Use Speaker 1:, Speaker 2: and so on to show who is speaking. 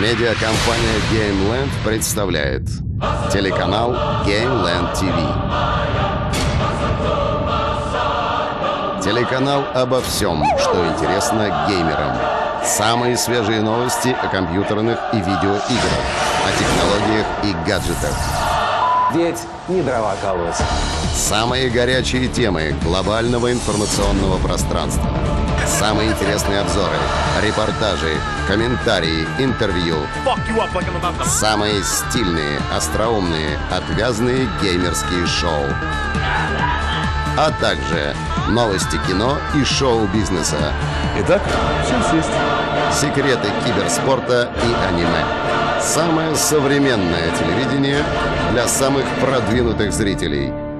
Speaker 1: Медиакомпания Gameland представляет телеканал Gameland TV. Телеканал обо всем, что интересно геймерам. Самые свежие новости о компьютерных и видеоиграх, о технологиях и гаджетах.
Speaker 2: Ведь не дрова колоть.
Speaker 1: Самые горячие темы глобального информационного пространства. Самые интересные обзоры, репортажи, комментарии, интервью. Самые стильные, остроумные, отвязные геймерские шоу. А также новости кино и шоу-бизнеса.
Speaker 3: Итак, всем сесть.
Speaker 1: Секреты киберспорта и аниме. Самое современное телевидение для самых продвинутых зрителей –